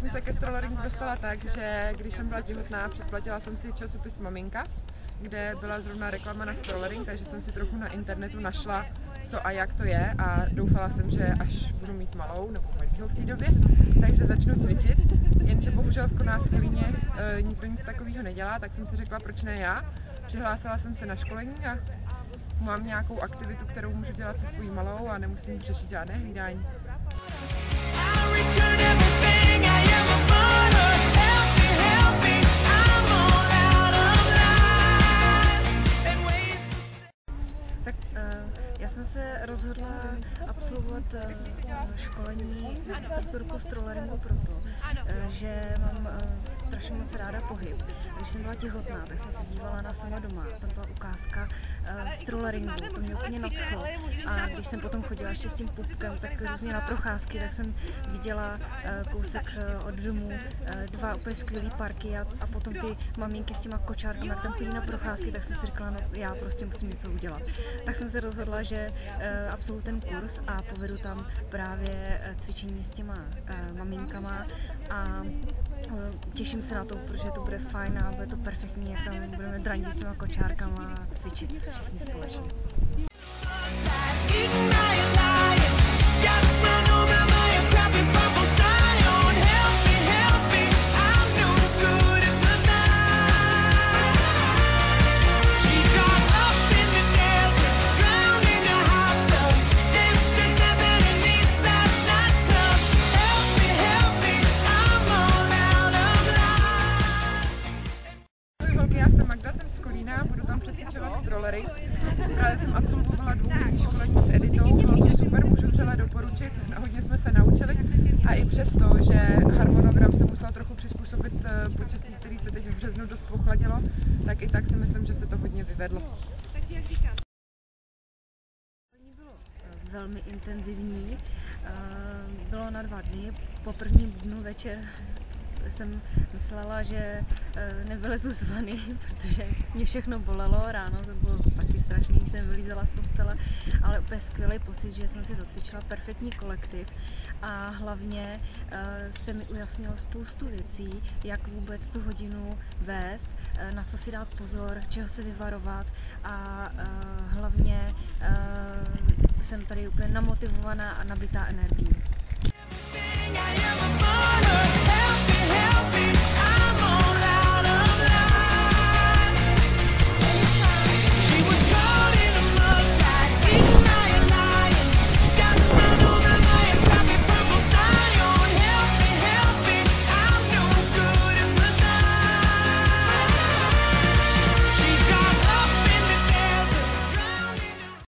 Jsem se ke strolleringu dostala tak, že když jsem byla těhotná, předplatila jsem si časopis Maminka, kde byla zrovna reklama na strollering, takže jsem si trochu na internetu našla, co a jak to je a doufala jsem, že až budu mít malou nebo malýho v té době, takže začnu cvičit. Jenže bohužel v Konás v Kolíně e, nikdo nic takového nedělá, tak jsem si řekla, proč ne já. Přihlásila jsem se na školení a mám nějakou aktivitu, kterou můžu dělat se svojí malou a nemusím řešit žádné hlídání. Rozhodla absolvovat eh, školení instruktorku strolleringu proto, eh, že mám eh, strašně moc ráda pohyb. Když jsem byla těhotná, tak jsem se dívala na sama doma. Tam byla ukázka strolleringu, to mě úplně nadchlo. A když jsem potom chodila ještě s tím pupkem, tak různě na procházky, tak jsem viděla kousek od domu, dva úplně skvělé parky a, a potom ty maminky s těma kočárkami, jak tam chodí na procházky, tak jsem si řekla, no já prostě musím něco udělat. Tak jsem se rozhodla, že Eh, absolvuju ten kurz a povedu tam právě eh, cvičení s těma eh, maminkama a těším se na to, protože to bude fajn a bude to perfektní, jak tam budeme dranit s těma kočárkama a cvičit všichni společně. Právě jsem absolvovala dvouletý školení s Editou, bylo to super, můžu vřele doporučit, hodně jsme se naučili. A i přesto, že harmonogram se musel trochu přizpůsobit eh, počasí, který se teď v březnu dost ochladilo, tak i tak si myslím, že se to hodně vyvedlo. Bylo eh, velmi intenzivní, eh, bylo na dva dny, po prvním dnu večer jsem myslela, že nevylezu z protože mě všechno bolelo, ráno to bylo taky strašný, když jsem vylízala z postele, ale úplně skvělý pocit, že jsem si zacvičila perfektní kolektiv a hlavně se mi ujasnilo spoustu věcí, jak vůbec tu hodinu vést, na co si dát pozor, čeho se vyvarovat a hlavně jsem tady úplně namotivovaná a nabitá energií. I am a